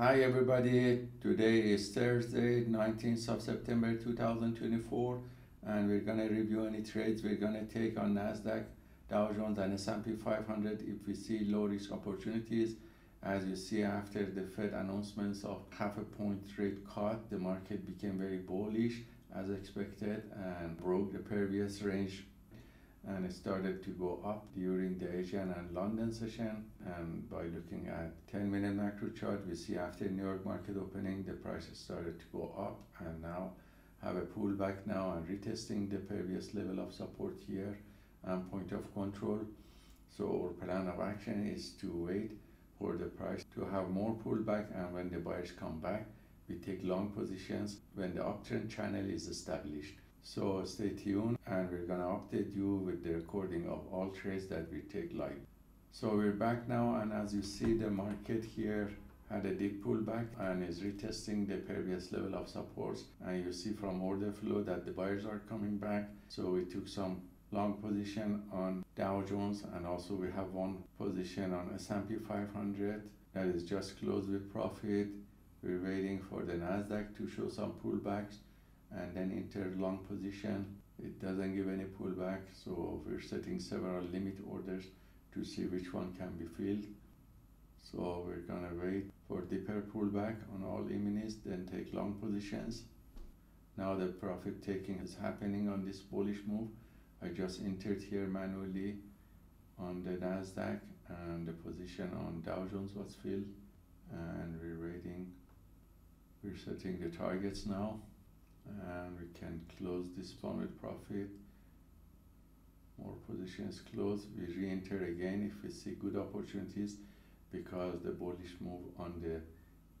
Hi everybody, today is Thursday, 19th of September 2024 and we're going to review any trades we're going to take on Nasdaq, Dow Jones and S&P 500 if we see low risk opportunities. As you see after the Fed announcements of half a point rate cut, the market became very bullish as expected and broke the previous range and it started to go up during the Asian and London session. And by looking at 10 minute macro chart, we see after New York market opening, the prices started to go up and now have a pullback now and retesting the previous level of support here and point of control. So our plan of action is to wait for the price to have more pullback and when the buyers come back, we take long positions when the uptrend channel is established. So stay tuned and we're gonna update you with the recording of all trades that we take live. So we're back now and as you see the market here had a deep pullback and is retesting the previous level of supports. And you see from order flow that the buyers are coming back. So we took some long position on Dow Jones and also we have one position on S&P 500 that is just closed with profit. We're waiting for the Nasdaq to show some pullbacks and then enter long position. It doesn't give any pullback so we're setting several limit orders to see which one can be filled. So we're gonna wait for deeper pullback on all E-minis then take long positions. Now the profit taking is happening on this bullish move. I just entered here manually on the Nasdaq and the position on Dow Jones was filled and we're waiting. We're setting the targets now and we can close this one with profit. More positions closed. We re-enter again if we see good opportunities because the bullish move on the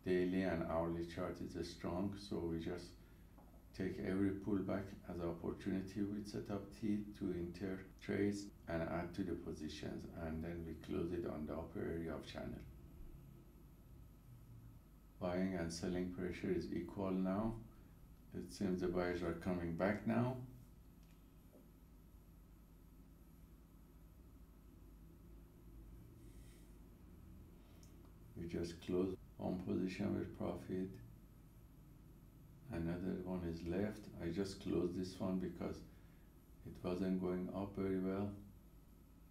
daily and hourly chart is strong so we just take every pullback as an opportunity with setup T to enter trades and add to the positions and then we close it on the upper area of channel. Buying and selling pressure is equal now it seems the buyers are coming back now. We just close one position with profit. Another one is left. I just closed this one because it wasn't going up very well.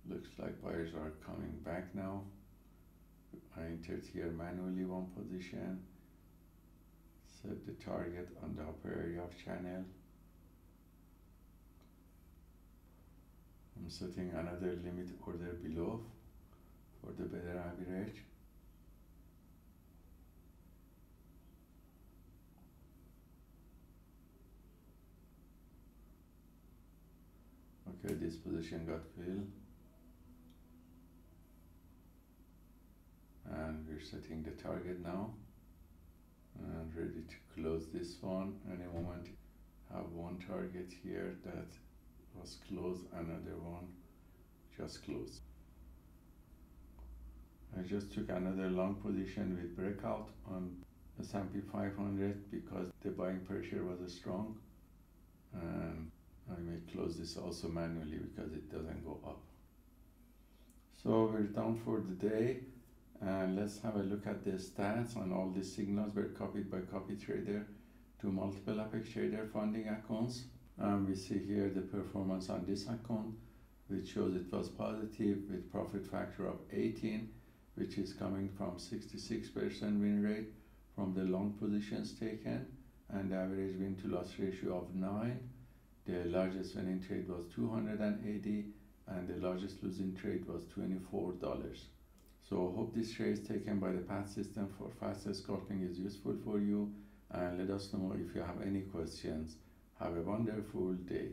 Looks like buyers are coming back now. I entered here manually one position the target on the upper area of channel. I'm setting another limit order below for the better average. Okay, this position got filled. And we're setting the target now and ready to close this one. Any moment have one target here that was closed another one just closed I just took another long position with breakout on S&P 500 because the buying pressure was strong. And I may close this also manually because it doesn't go up. So we're done for the day and let's have a look at the stats on all these signals. Were copied by copy trader to multiple apex trader funding accounts. And we see here the performance on this account which shows it was positive with profit factor of 18 which is coming from 66% win rate from the long positions taken and average win to loss ratio of 9 the largest winning trade was 280 and the largest losing trade was $24 so hope this trade taken by the PAAT system for faster scalping is useful for you and let us know if you have any questions. Have a wonderful day.